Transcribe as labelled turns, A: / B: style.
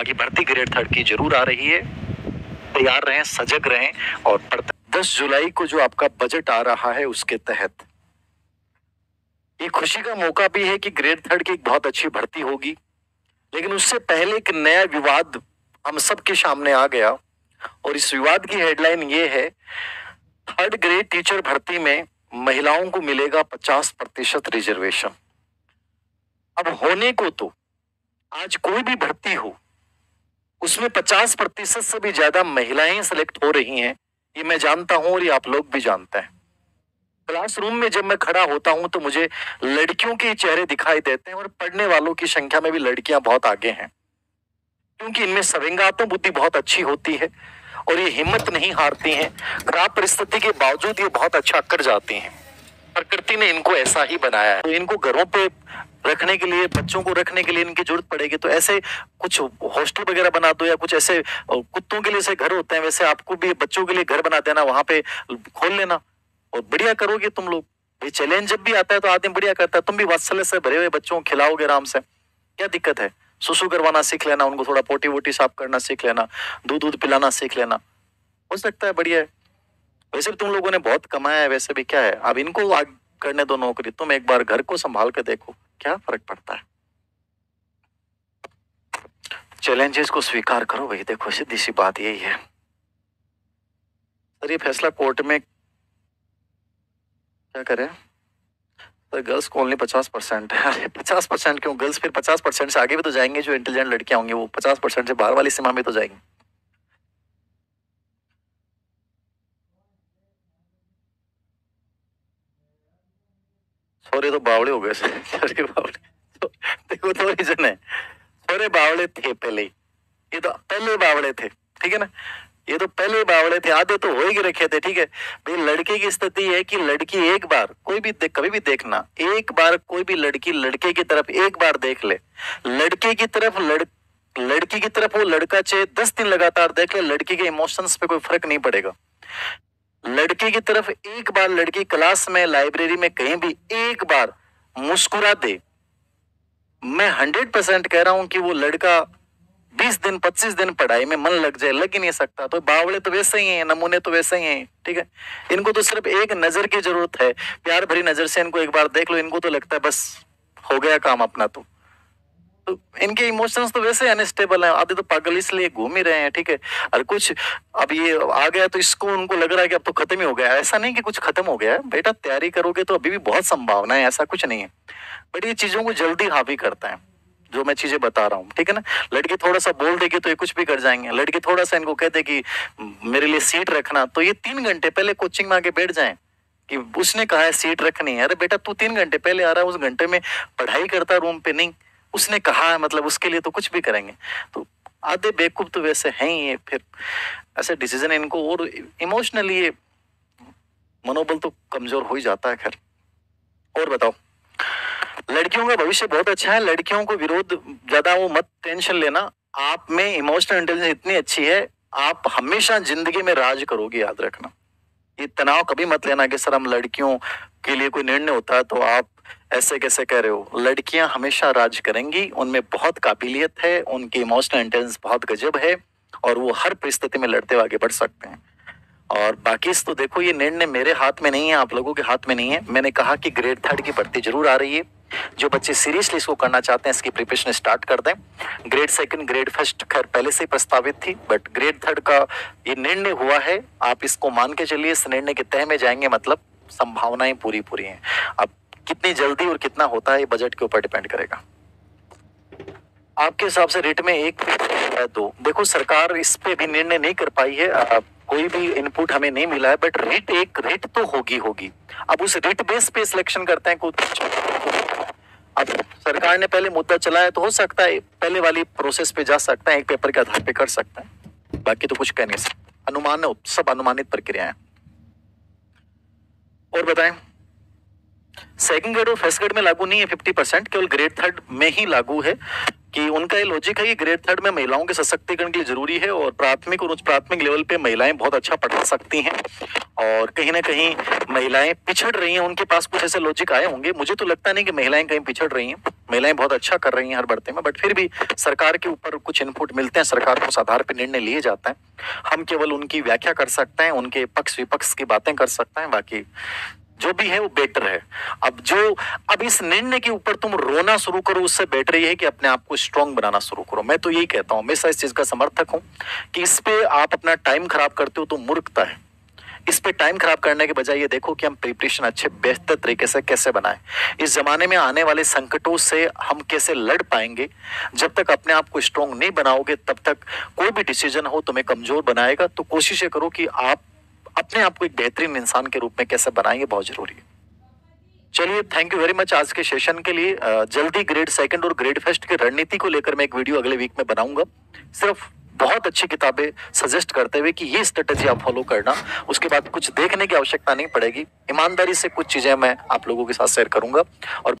A: बाकी भर्ती grade third की ज़रूर आ रही है। तैयार रहें, सजग रहें और दस जुलाई को जो आपका बजट आ रहा है उसके तहत। ये खुशी का मौका भी है कि ग्रेड थर्ड की एक बहुत अच्छी भर्ती होगी। लेकिन उससे पहले एक नया विवाद हम सबके सामने आ गया। और इस विवाद की हेडलाइन ये है थर्ड ग्रेड टीचर भर्ती में महिलाओं को मिलेगा पचास प्रतिशत रिजर्वेशन अब होने को तो आज कोई भी भर्ती हो उसमें पचास प्रतिशत से भी ज़्यादा महिलाएँ सेलेक्ट हो रही हैं, ये मैं जानता हूँ और ये आप लोग भी जानते हैं। क्लासरूम में जब मैं खड़ा होता हूँ तो मुझे लड़कियों के चेहरे दिखाई देते हैं और पढ़ने वालों की संख्या में भी लड़कियाँ बहुत आगे हैं। क्योंकि इनमें सविंगात्म बुद्धि बहुत अच्छी होती है और ये हिम्मत नहीं हारती हैं। खराब परिस्थिति के बावजूद ये बहुत अच्छा कर जाती हैं। प्रकृति ने इनको ऐसा ही बनाया है। तो इनको घरों पे रखने के लिए, बच्चों को रखने के लिए इनकी ज़रूरत पड़ेगी। तो ऐसे कुछ हॉस्टल वगैरह बना दो या कुछ ऐसे कुत्तों के लिए ऐसे घर होते हैं, वैसे आपको भी बच्चों के लिए घर बना देना, वहाँ पे खोल लेना। और बढ़िया करोगे तुम लोग। ये चैलेंज जब भी आता है तो आदमी बढ़िया करता है। तुम भी वात्सल्य से भरे हुए बच्चों को खिलाओगे आराम से। क्या दिक्कत है? सुसु करवाना सीख लेना, उनको थोड़ा पोटी वोटी साफ़ करना सीख लेना दूध दूध पिलाना सीख लेना। हो सकता है बढ़िया है। वैसे भी तुम लोगों ने बहुत कमाया है, वैसे भी क्या है? अब इनको करने दो नौकरी। तुम एक बार घर को संभाल के देखो। क्या फ़र्क पड़ता है? चैलेंजेस को स्वीकार करो भाई देखो सीधी सी बात यही है। सर, ये फैसला कोर्ट में क्या करें? तो गर्ल्स को ओनली पचास परसेंट है। अरे, पचास परसेंट क्यों? गर्ल्स फिर पचास परसेंट से आगे भी तो जाएँगे, जो इंटेलिजेंट लड़कियाँ होंगी, वो पचास परसेंट से बाहर वाली सीमा में तो जाएँगी। सॉरी तो बावड़े हो गए सॉरी बावड़े तो देखो तो रीजन है। सॉरी बावड़े थे पहले ये तो पहले बावड़े थे, ठीक है ना? ये तो पहले बावड़े थे, आधे तो हो ही रखे थे, ठीक है? भाई, लड़के की स्थिति है कि लड़की एक बार कोई भी देख कभी भी देखना, एक बार कोई भी लड़की लड़के की तरफ़ एक बार देख ले। लड़के की तरफ़ लड़, लड़की की तरफ़ वो लड़का चाहे दस दिन लगातार देख ले, लड़की के इमोशंस पे कोई फ़र्क नहीं पड़ेगा। लड़के की तरफ़ एक बार लड़की क्लास में, लाइब्रेरी में कहीं भी एक बार मुस्कुरा दे। मैं हंड्रेड परसेंट कह रहा हूँ कि वो लड़का बीस दिन, पच्चीस दिन पढ़ाई में मन लग जाए, लग ही नहीं सकता। तो बावड़े तो वैसे ही हैं, नमूने तो वैसे ही हैं, ठीक है? इनको तो सिर्फ़ एक नज़र की ज़रूरत है। प्यार भरी नज़र से इनको एक बार देख लो, इनको तो लगता है बस हो गया काम अपना तो। इनके इमोशंस तो वैसे अनस्टेबल हैं। आधे तो पागल इसलिए घूम ही रहे हैं, ठीक है? और कुछ, अब ये आ गया तो इसको उनको लग रहा है कि अब तो खत्म ही हो गया ऐसा नहीं कि कुछ खत्म हो गया है। बेटा तैयारी करोगे तो अभी भी बहुत संभावना है, ऐसा कुछ नहीं है। बट ये चीज़ों को जल्दी हावी करता है, जो मैं चीज़ें बता रहा हूँ, ठीक है ना? लड़की थोड़ा सा बोल देगी तो ये कुछ भी कर जाएँगे। लड़की थोड़ा सा इनको कहते कि मेरे लिए सीट रखना। तो ये तीन घंटे पहले कोचिंग में आके बैठ जाए कि उसने कहा है सीट रखनी है। अरे बेटा, तू तीन घंटे पहले आ रहा है, उस घंटे में पढ़ाई करता रूम पे, नहीं। उसने कहा मतलब उसके लिए तो कुछ भी करेंगे। तो आधे बेवकूफ़ तो वैसे हैं ही ये फिर ऐसे डिसीज़न इनको और इमोशनली ये मनोबल तो कमज़ोर हो ही जाता है, खैर। और बताओ, लड़कियों का भविष्य बहुत अच्छा है, लड़कियों को विरोध ज़्यादा वो मत टेंशन लेना। आप में इमोशनल इंटेलिजेंस इतनी अच्छी है, आप हमेशा ज़िंदगी में राज करोगे, याद रखना। ये तनाव कभी मत लेना कि सर, हम लड़कियों के लिए कोई निर्णय होता है तो आप ऐसे कैसे कह रहे हो? लड़कियाँ हमेशा राज करेंगी, उनमें बहुत काबिलियत है, उनकी इमोशनल इंटेलिजेंस बहुत गजब है, और वो हर परिस्थिति में लड़ते हुए आगे बढ़ सकते हैं। और बाकी तो देखो, ये निर्णय मेरे हाथ में नहीं है, आप लोगों के हाथ में नहीं है। मैंने कहा कि ग्रेड थर्ड की भर्ती ज़रूर आ रही है। जो बच्चे सीरियसली इसको करना चाहते हैं, इसकी प्रिपरेशन स्टार्ट कर दें। ग्रेड सेकंड ग्रेड फ़र्स्ट खैर, पहले से ही प्रस्तावित थी बट ग्रेड थर्ड का ये निर्णय हुआ है। आप इसको मान के चलिए, इस निर्णय के तह में जाएँगे मतलब संभावनाएँ पूरी पूरी हैं। अब कितनी जल्दी और कितना होता है बजट के ऊपर डिपेंड करेगा। आपके हिसाब से रेट में एक दो। देखो सरकार इस पे भी निर्णय नहीं कर पाई है। आ, कोई भी इनपुट हमें नहीं मिला है बट रेट एक रेट तो होगी होगी। अब उस रेट बेस पे सिलेक्शन करते हैं कुछ। अब सरकार ने पहले मुद्दा चलाया तो हो सकता है पहले वाली प्रोसेस पे जा सकता है एक पेपर के आधार पे कर सकता है। बाकी तो कुछ कह नहीं सकते। अनुमान सब अनुमानित प्रक्रिया है। और बताएँ। सेकंड ग्रेड और फ़र्स्ट ग्रेड में लागू नहीं है फिफ्टी परसेंट केवल ग्रेड थर्ड में ही लागू है कि उनका ये लॉजिक है कि ग्रेड थर्ड में महिलाओं के सशक्तिकरण के लिए ज़रूरी है और प्राथमिक और उच्च प्राथमिक लेवल पे महिलाएँ बहुत अच्छा पढ़ा सकती हैं। और कहीं ना कहीं महिलाएँ पिछड़ रही हैं, उनके पास कुछ ऐसे लॉजिक आए होंगे। मुझे तो लगता नहीं कि महिलाएँ कहीं पिछड़ रही हैं। महिलाएँ बहुत अच्छा कर रही हैं हर बढ़ते में बट फिर भी सरकार के ऊपर कुछ इनपुट मिलते हैं, सरकार को उस आधार पर निर्णय लिए जाते हैं। हम केवल उनकी व्याख्या कर सकते हैं, उनके पक्ष विपक्ष की बातें कर सकते हैं, बाकी जो भी है वो बेटर है। अब जो, अब इस निर्णय के ऊपर तुम रोना शुरू करो, उससे बेटर ये है कि अपने आप को स्ट्रांग बनाना शुरू करो। मैं तो यही कहता हूँ, हमेशा इस चीज़ का समर्थक हूँ कि इस पे आप अपना टाइम खराब करते हो तो मूर्खता है। इस पे टाइम खराब करने के बजाय ये देखो कि हम प्रिपरेशन अच्छे, बेहतर तरीके से कैसे बनाएँ। इस जमाने में आने वाले संकटों से हम कैसे लड़ पाएँगे? जब तक अपने आप को स्ट्रांग नहीं बनाओगे, तब तक कोई भी डिसीज़न हो तुम्हें कमज़ोर बनाएगा। तो कोशिश करो कि आप अपने आप को एक बेहतरीन इंसान के रूप में कैसे बनाएँगे, बहुत ज़रूरी है। चलिए थैंक यू वेरी मच आज के सेशन के लिए। जल्दी ग्रेड सेकंड और ग्रेड फ़र्स्ट की रणनीति को लेकर मैं एक वीडियो अगले वीक में बनाऊँगा। सिर्फ़ बहुत अच्छी किताबें सजेस्ट करते हुए कि ये स्ट्रेटेजी आप फॉलो करना, उसके बाद कुछ देखने की आवश्यकता नहीं पड़ेगी। ईमानदारी से कुछ चीज़ें मैं आप लोगों के साथ शेयर करूँगा। और